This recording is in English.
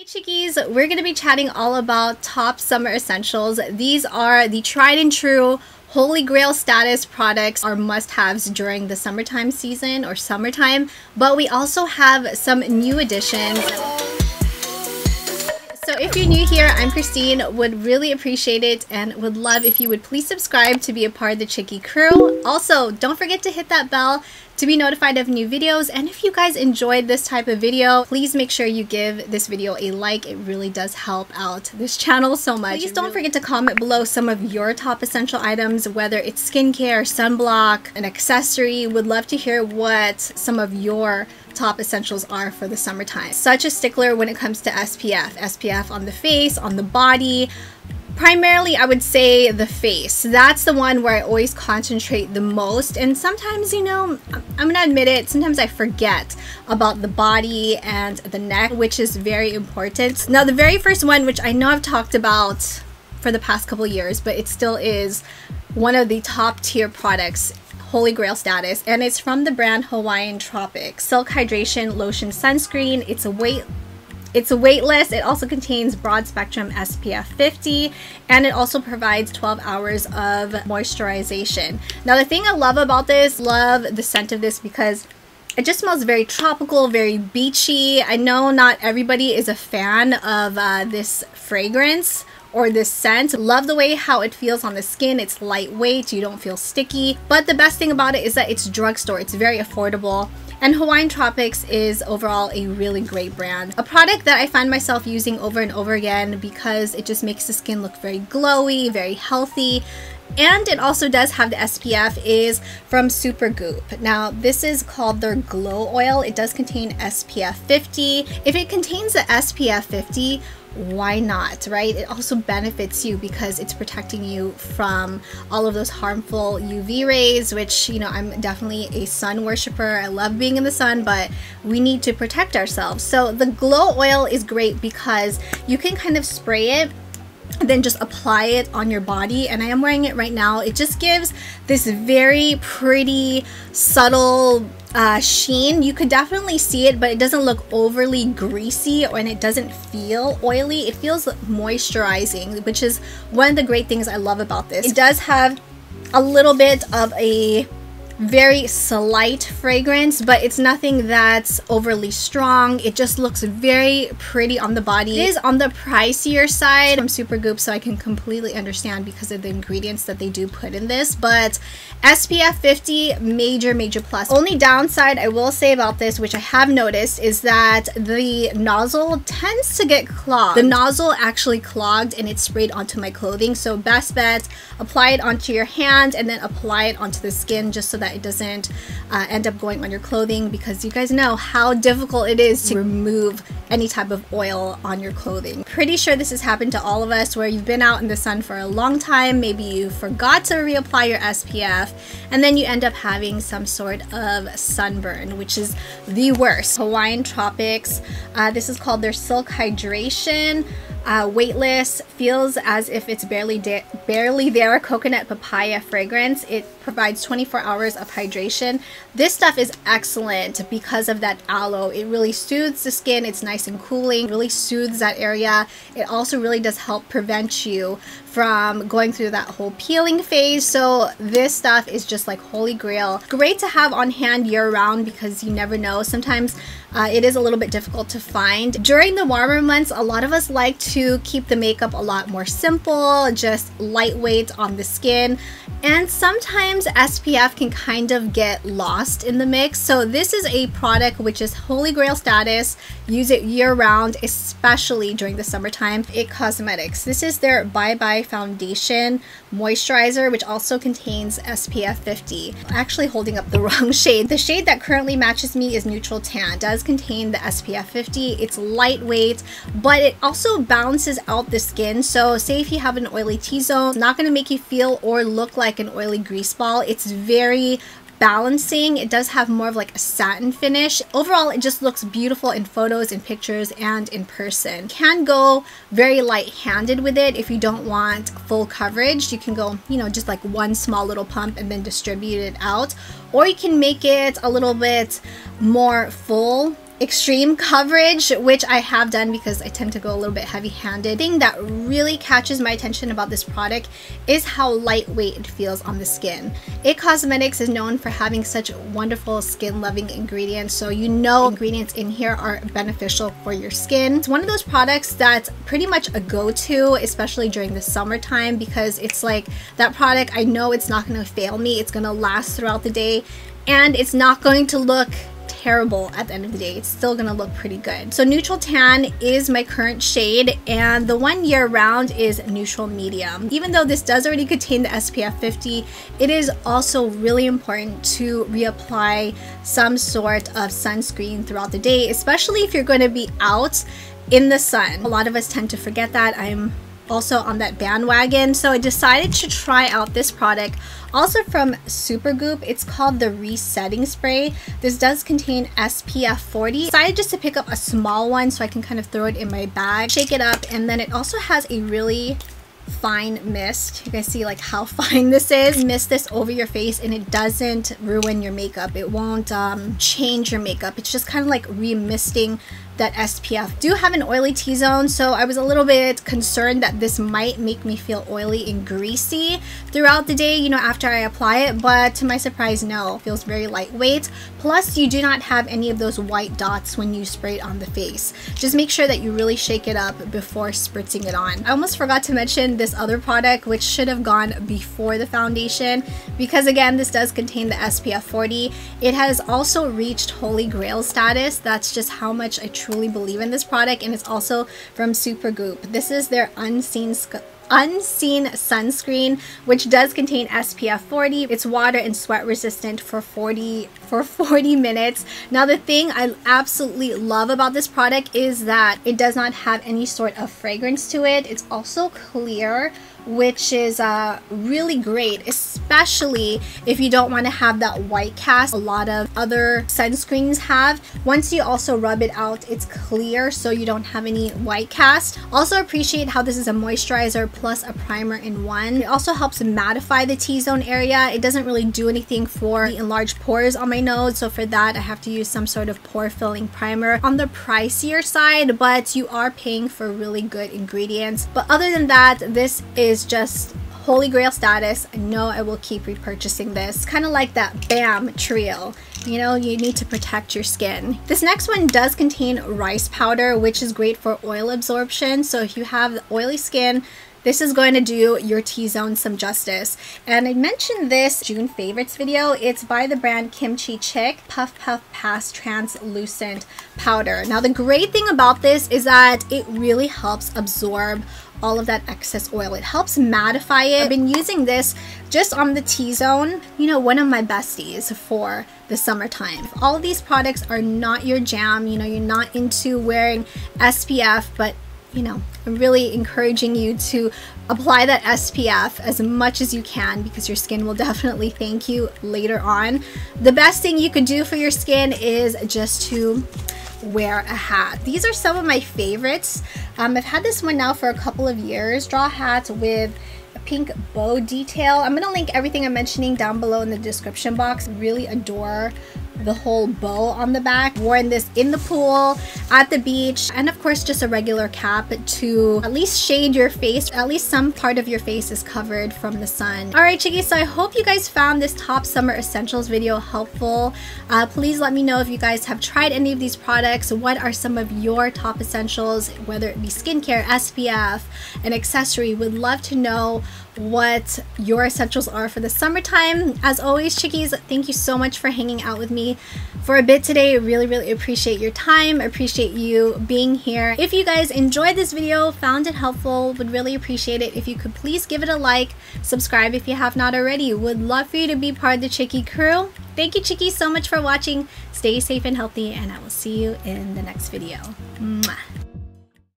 Hey chickies, we're going to be chatting all about top summer essentials. These are the tried and true holy grail status products are must-haves during the summertime season or summertime, but we also have some new additions. So if you're new here, I'm Christine, would really appreciate it and would love if you would please subscribe to be a part of the Chickie crew. Also, don't forget to hit that bell to be notified of new videos. And if you guys enjoyed this type of video, please make sure you give this video a like. It really does help out this channel so much. Please don't forget to comment below some of your top essential items, whether it's skincare, sunblock, an accessory. Would love to hear what some of your top essentials are for the summertime. Such a stickler when it comes to SPF. SPF on the face, on the body, primarily I would say the face. That's the one where I always concentrate the most. And sometimes, you know, I'm gonna admit it, sometimes I forget about the body and the neck, which is very important. Now, the very first one, which I know I've talked about for the past couple years, but it still is one of the top tier products holy grail status and it's from the brand Hawaiian Tropic. Silk Hydration Lotion Sunscreen. It's a weight it's weightless. It also contains broad spectrum SPF 50 and it also provides 12 hours of moisturization. Now the thing I love about this, love the scent of this because it just smells very tropical, very beachy. I know not everybody is a fan of uh, this fragrance or this scent. Love the way how it feels on the skin. It's lightweight, you don't feel sticky. But the best thing about it is that it's drugstore. It's very affordable and Hawaiian Tropics is overall a really great brand. A product that I find myself using over and over again because it just makes the skin look very glowy, very healthy, and it also does have the SPF is from Supergoop. Now this is called their glow oil. It does contain SPF 50. If it contains the SPF 50, why not, right? It also benefits you because it's protecting you from all of those harmful UV rays, which, you know, I'm definitely a sun worshiper. I love being in the sun, but we need to protect ourselves. So the glow oil is great because you can kind of spray it then just apply it on your body and I am wearing it right now it just gives this very pretty subtle uh, sheen. You could definitely see it but it doesn't look overly greasy and it doesn't feel oily. It feels moisturizing which is one of the great things I love about this. It does have a little bit of a very slight fragrance, but it's nothing that's overly strong. It just looks very pretty on the body. It is on the pricier side from Supergoop, so I can completely understand because of the ingredients that they do put in this, but SPF 50, major, major plus. Only downside I will say about this, which I have noticed, is that the nozzle tends to get clogged. The nozzle actually clogged and it's sprayed onto my clothing, so best bet, apply it onto your hand and then apply it onto the skin just so that that it doesn't uh, end up going on your clothing because you guys know how difficult it is to remove any type of oil on your clothing. Pretty sure this has happened to all of us where you've been out in the sun for a long time, maybe you forgot to reapply your SPF, and then you end up having some sort of sunburn, which is the worst. Hawaiian Tropics, uh, this is called their Silk Hydration uh, weightless, feels as if it's barely barely there. Coconut papaya fragrance. It provides 24 hours of hydration. This stuff is excellent because of that aloe. It really soothes the skin. It's nice and cooling. Really soothes that area. It also really does help prevent you from going through that whole peeling phase. So this stuff is just like holy grail. Great to have on hand year round because you never know. Sometimes uh, it is a little bit difficult to find. During the warmer months, a lot of us like to keep the makeup a lot more simple, just lightweight on the skin. And sometimes SPF can kind of get lost in the mix. So this is a product which is holy grail status. Use it year round, especially during the summertime. It Cosmetics. This is their Bye Bye Foundation Moisturizer, which also contains SPF 50. I'm actually holding up the wrong shade. The shade that currently matches me is Neutral Tan. It does contain the SPF 50. It's lightweight, but it also balances out the skin. So say if you have an oily T-zone, not going to make you feel or look like an oily grease ball. It's very balancing. It does have more of like a satin finish. Overall, it just looks beautiful in photos, in pictures, and in person. Can go very light-handed with it if you don't want full coverage. You can go, you know, just like one small little pump and then distribute it out. Or you can make it a little bit more full extreme coverage, which I have done because I tend to go a little bit heavy handed. Thing that really catches my attention about this product is how lightweight it feels on the skin. It Cosmetics is known for having such wonderful skin loving ingredients, so you know ingredients in here are beneficial for your skin. It's one of those products that's pretty much a go to, especially during the summertime, because it's like that product, I know it's not going to fail me, it's going to last throughout the day, and it's not going to look terrible at the end of the day. It's still gonna look pretty good. So neutral tan is my current shade and the one year round is neutral medium. Even though this does already contain the SPF 50, it is also really important to reapply some sort of sunscreen throughout the day, especially if you're to be out in the sun. A lot of us tend to forget that. I'm also on that bandwagon. So I decided to try out this product also from Supergoop. It's called the Resetting Spray. This does contain SPF 40. Decided just to pick up a small one so I can kind of throw it in my bag, shake it up, and then it also has a really fine mist. You guys see like how fine this is. Mist this over your face and it doesn't ruin your makeup. It won't um, change your makeup. It's just kind of like remisting that SPF. do have an oily T-zone, so I was a little bit concerned that this might make me feel oily and greasy throughout the day, you know, after I apply it, but to my surprise, no. It feels very lightweight. Plus, you do not have any of those white dots when you spray it on the face. Just make sure that you really shake it up before spritzing it on. I almost forgot to mention this other product, which should have gone before the foundation, because again, this does contain the SPF 40. It has also reached Holy Grail status. That's just how much I truly truly believe in this product and it's also from Supergoop. This is their unseen unseen sunscreen which does contain SPF 40 it's water and sweat resistant for 40 for 40 minutes. Now the thing I absolutely love about this product is that it does not have any sort of fragrance to it. It's also clear which is uh, really great, especially if you don't want to have that white cast a lot of other sunscreens have. Once you also rub it out, it's clear so you don't have any white cast. Also appreciate how this is a moisturizer plus a primer in one. It also helps mattify the T-zone area. It doesn't really do anything for the enlarged pores on my nose, so for that I have to use some sort of pore filling primer on the pricier side, but you are paying for really good ingredients. But other than that, this is is just holy grail status. I know I will keep repurchasing this. Kind of like that BAM trio. You know, you need to protect your skin. This next one does contain rice powder, which is great for oil absorption. So if you have oily skin, this is going to do your T-zone some justice. And I mentioned this June favorites video. It's by the brand Kimchi Chic Puff Puff Pass Translucent Powder. Now the great thing about this is that it really helps absorb all of that excess oil. It helps mattify it. I've been using this just on the T-zone, you know, one of my besties for the summertime. All of these products are not your jam, you know, you're not into wearing SPF, but you know, I'm really encouraging you to apply that SPF as much as you can because your skin will definitely thank you later on. The best thing you could do for your skin is just to wear a hat. These are some of my favorites. Um, I've had this one now for a couple of years. Draw hat with a pink bow detail. I'm going to link everything I'm mentioning down below in the description box. Really adore the whole bow on the back. Worn this in the pool, at the beach, and of course just a regular cap to at least shade your face. At least some part of your face is covered from the sun. Alright chickies, so I hope you guys found this top summer essentials video helpful. Uh, please let me know if you guys have tried any of these products. What are some of your top essentials, whether it be skincare, SPF, an accessory. Would love to know what your essentials are for the summertime. As always, chickies, thank you so much for hanging out with me for a bit today. Really, really appreciate your time. Appreciate you being here. If you guys enjoyed this video, found it helpful, would really appreciate it if you could please give it a like, subscribe if you have not already. Would love for you to be part of the Chickie crew. Thank you, chickies, so much for watching. Stay safe and healthy, and I will see you in the next video. Mwah.